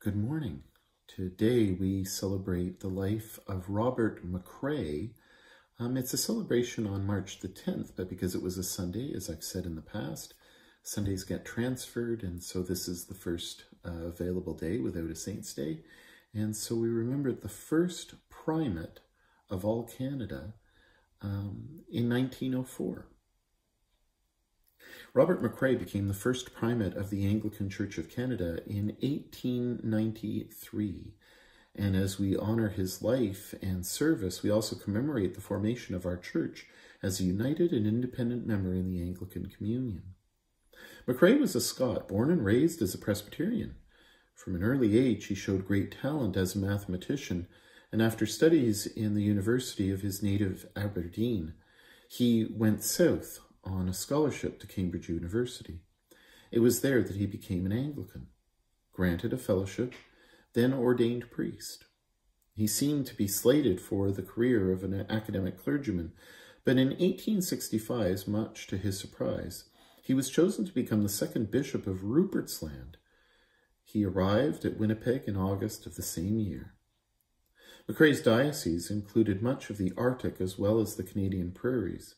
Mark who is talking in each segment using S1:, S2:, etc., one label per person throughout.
S1: Good morning. Today we celebrate the life of Robert Machray. Um, it's a celebration on March the 10th, but because it was a Sunday, as I've said in the past, Sundays get transferred, and so this is the first uh, available day without a Saint's Day. And so we remember the first primate of all Canada um, in 1904. Robert Machray became the first primate of the Anglican Church of Canada in 1893. And as we honor his life and service, we also commemorate the formation of our church as a united and independent member in the Anglican Communion. Machray was a Scot, born and raised as a Presbyterian. From an early age, he showed great talent as a mathematician, and after studies in the University of his native Aberdeen, he went south on a scholarship to Cambridge University. It was there that he became an Anglican, granted a fellowship, then ordained priest. He seemed to be slated for the career of an academic clergyman, but in 1865, much to his surprise, he was chosen to become the second bishop of Rupert's Land. He arrived at Winnipeg in August of the same year. Machray's diocese included much of the Arctic as well as the Canadian prairies.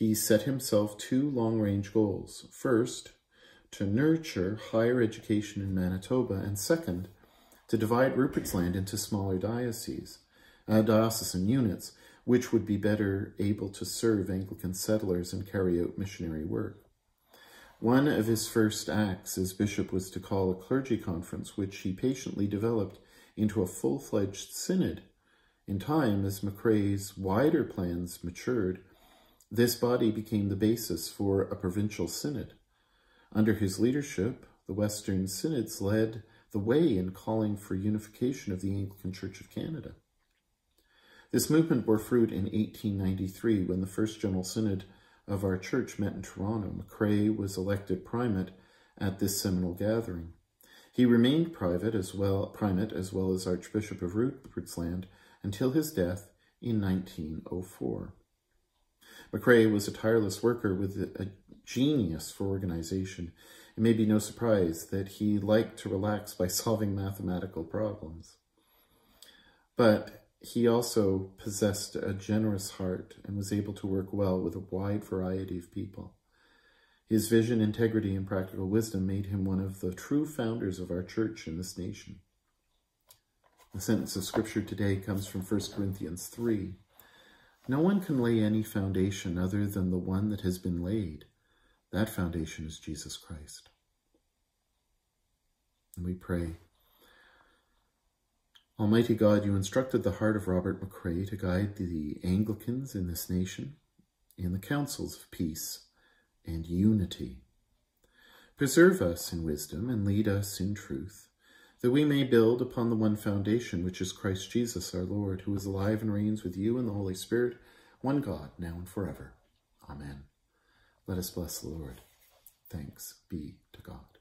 S1: He set himself two long-range goals. First, to nurture higher education in Manitoba, and second, to divide Rupert's Land into smaller dioceses, uh, diocesan units, which would be better able to serve Anglican settlers and carry out missionary work. One of his first acts as bishop was to call a clergy conference, which he patiently developed into a full-fledged synod. In time, as Machray's wider plans matured, this body became the basis for a provincial synod. Under his leadership, the Western Synods led the way in calling for unification of the Anglican Church of Canada. This movement bore fruit in 1893 when the First General Synod of our church met in Toronto. Machray was elected primate at this seminal gathering. He remained private as well, primate as well as Archbishop of Rupert's Land until his death in 1904. Machray was a tireless worker with a genius for organization. It may be no surprise that he liked to relax by solving mathematical problems. But he also possessed a generous heart and was able to work well with a wide variety of people. His vision, integrity, and practical wisdom made him one of the true founders of our church in this nation. The sentence of scripture today comes from 1 Corinthians 3. No one can lay any foundation other than the one that has been laid. That foundation is Jesus Christ. And we pray. Almighty God, you instructed the heart of Robert Machray to guide the Anglicans in this nation in the councils of peace and unity. Preserve us in wisdom and lead us in truth that we may build upon the one foundation, which is Christ Jesus our Lord, who is alive and reigns with you in the Holy Spirit, one God, now and forever. Amen. Let us bless the Lord. Thanks be to God.